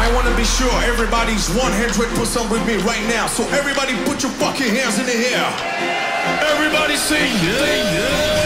I wanna be sure everybody's 100% with me right now. So everybody put your fucking hands in the air. Everybody sing yeah, yeah.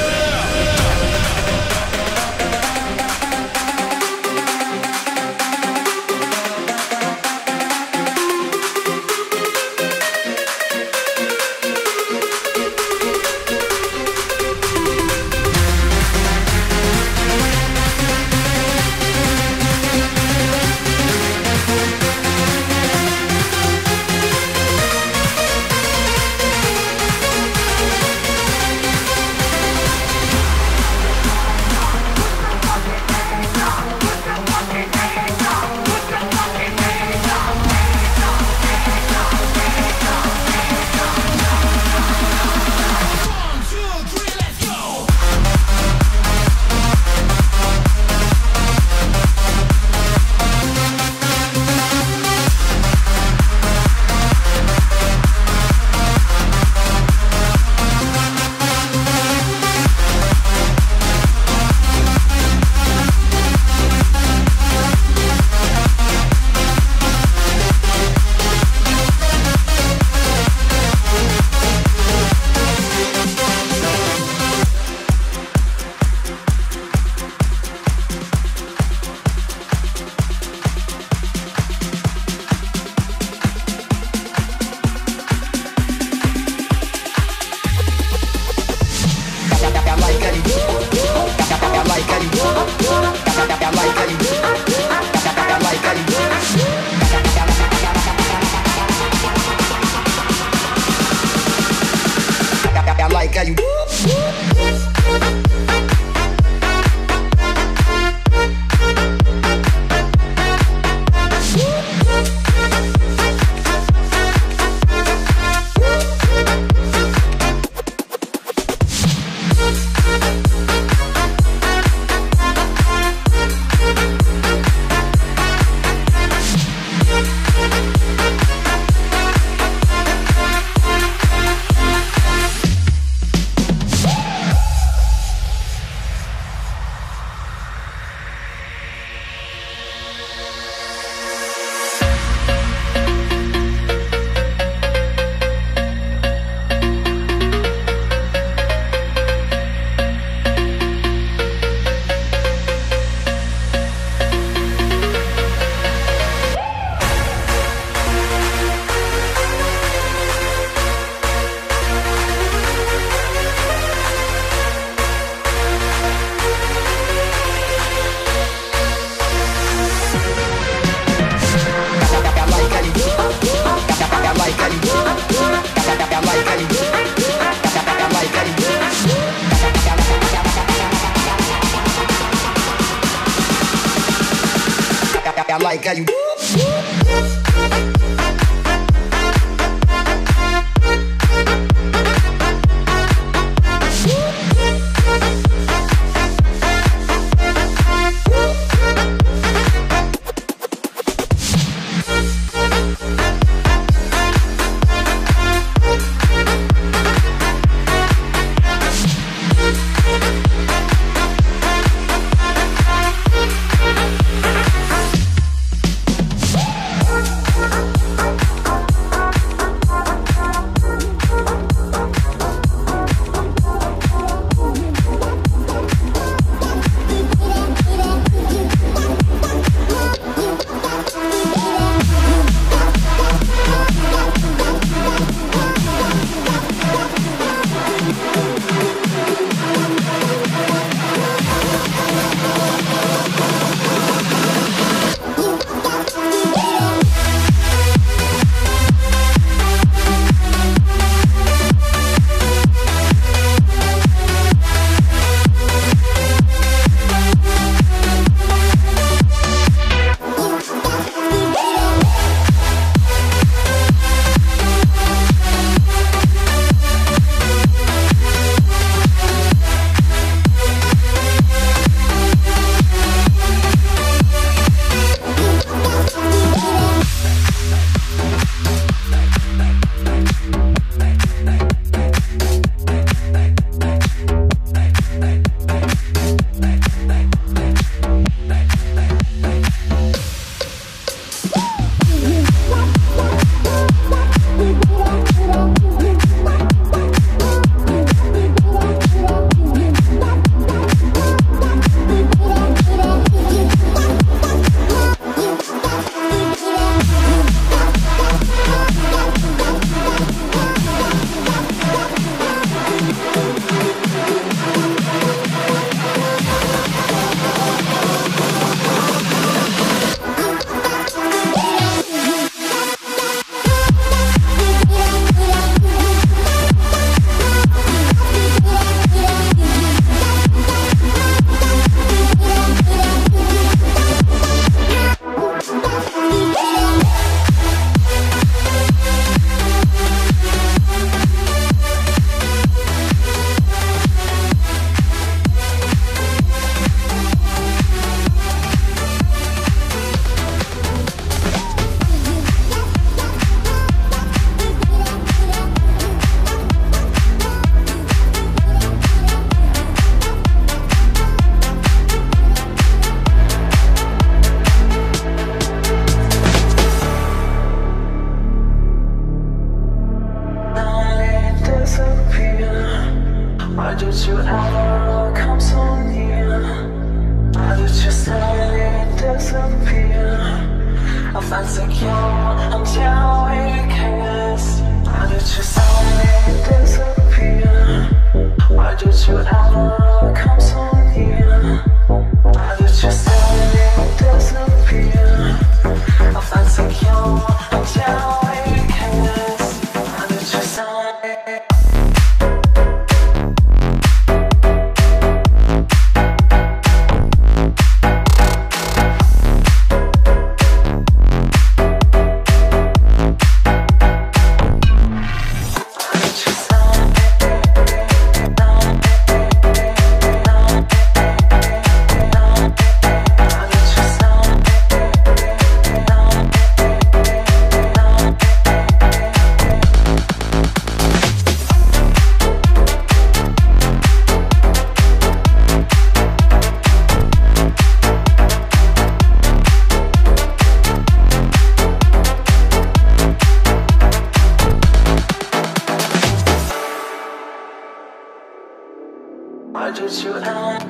I just you out.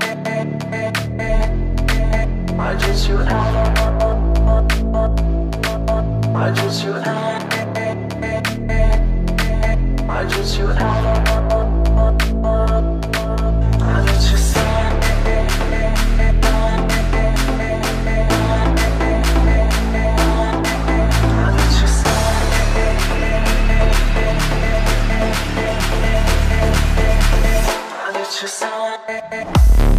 I just you out. I just you out. I just out. your sign.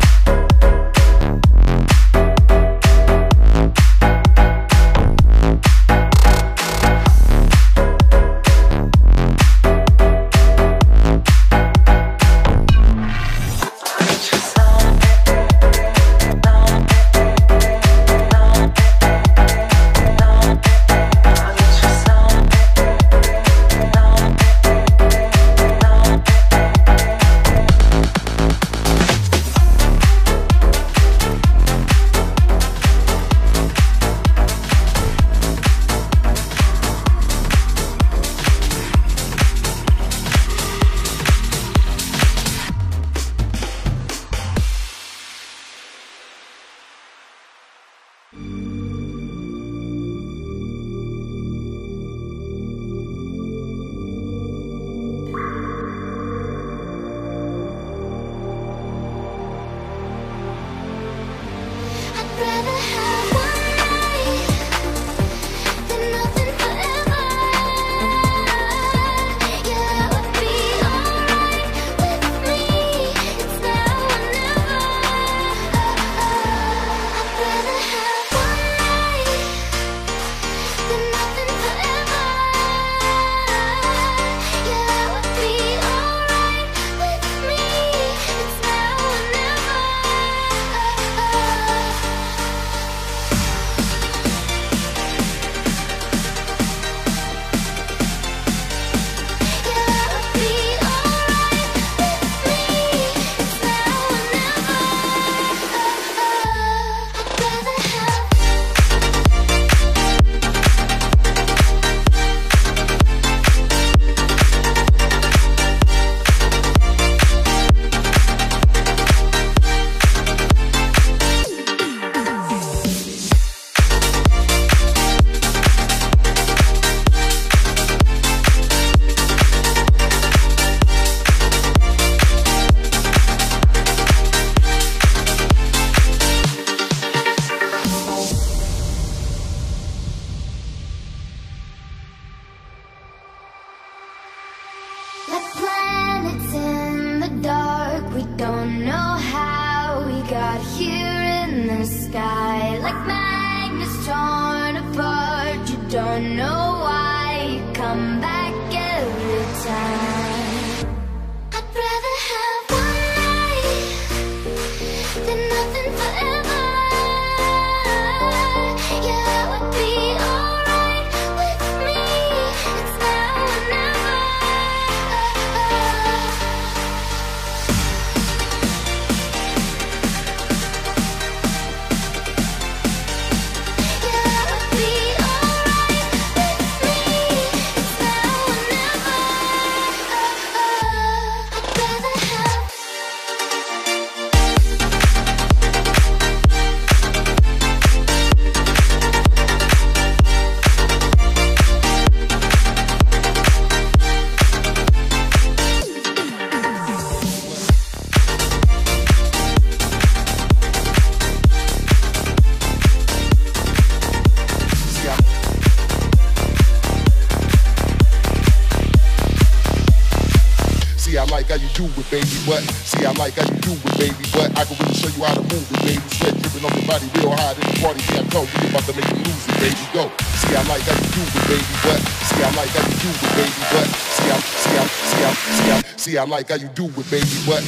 Do it, baby. But see, I like how you do it, baby. But I can really show you how to move it, baby. Sweat dripping on your body real hard in the party. Here I come, we about to make you lose it, baby. Go. See, I like how you do it, baby. But see, I like how you do it, baby. But see, I, see, I, see, I, see, I, see, I like how you do it, baby. But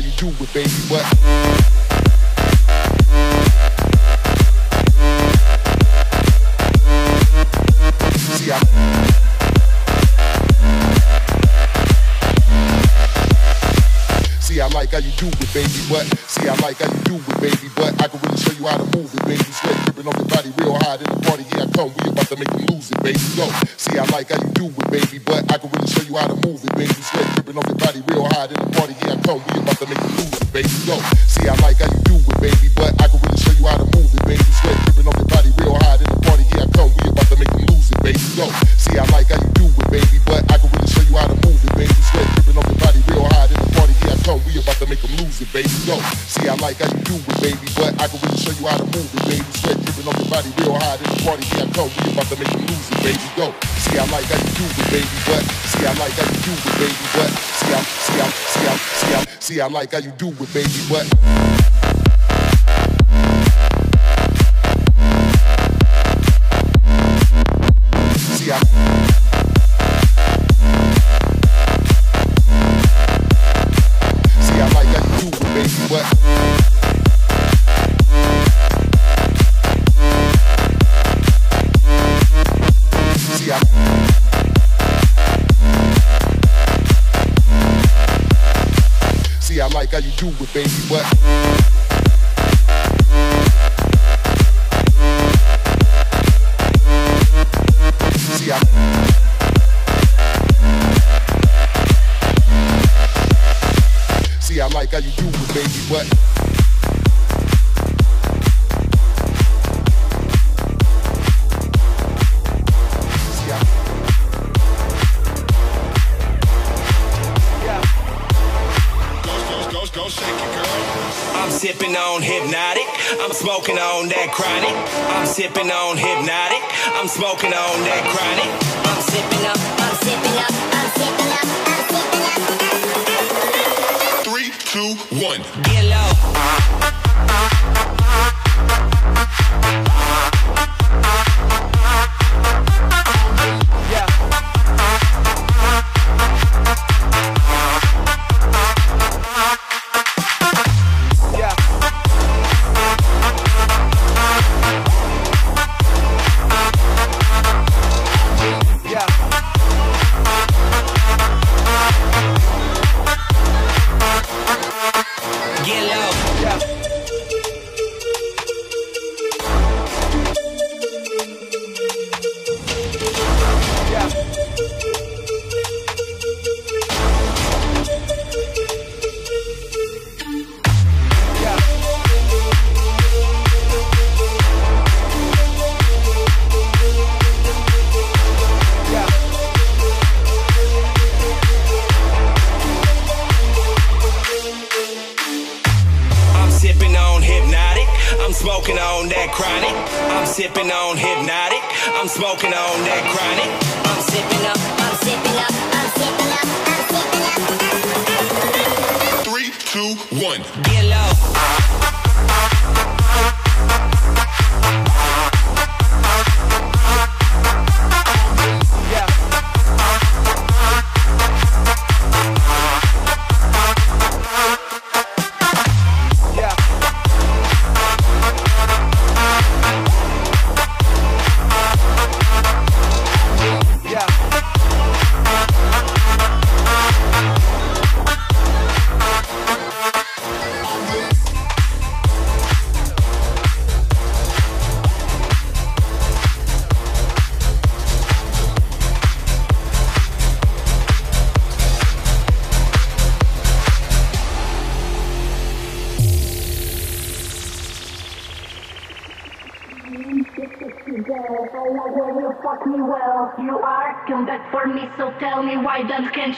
how you do it, baby. I. Like how you do it, baby. But see, I like how you do it, baby. But I can really show you how to move it, baby. Sweat dripping on your body real hard in the party. Here I come, we about to make you lose it, baby. Go. See, I like how you do it, baby. But I can really show you how to move it, baby. Sweat dripping on your body real hard in the party. Here I come, we about to make you lose baby. Go. See, I like how See, I like how you do it, baby. But I can really show you how to move it, baby. Sweat dripping on your body real hard in the party. Here I come, we about to make you lose it, baby. Go. See, I like how you do it, baby. But see, I like how you do it, baby. But see, I, see, I, see, I, see, I, see, I like how you do it, baby. But do it, baby. But see, I. Like how you do it, baby. But on hypnotic. I'm smoking on that chronic. I'm sipping on hypnotic. I'm smoking on that chronic. I'm sipping up. I'm sipping up. I'm sipping up. I'm sipping up. Three, two, one. Get low.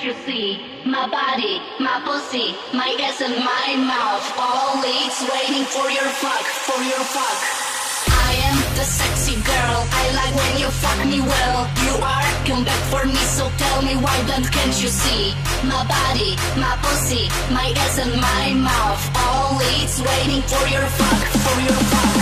You see? My body, my pussy, my ass and my mouth, all it's waiting for your fuck, for your fuck. I am the sexy girl. I like when you fuck me well. You are come back for me, so tell me why don't can't you see? My body, my pussy, my ass and my mouth. All it's waiting for your fuck, for your fuck.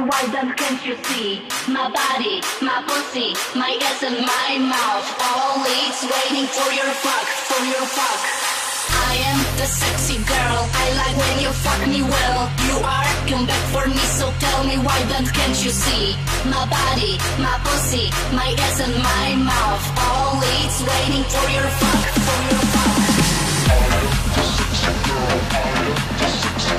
Why then can't you see? My body, my pussy, my ass and my mouth, all it's waiting for your fuck, for your fuck. I am the sexy girl, I like when you fuck me well. You are come back for me, so tell me why then can't you see? My body, my pussy, my ass and my mouth, all it's waiting for your fuck, for your fuck. I am the sexy girl, I am the sexy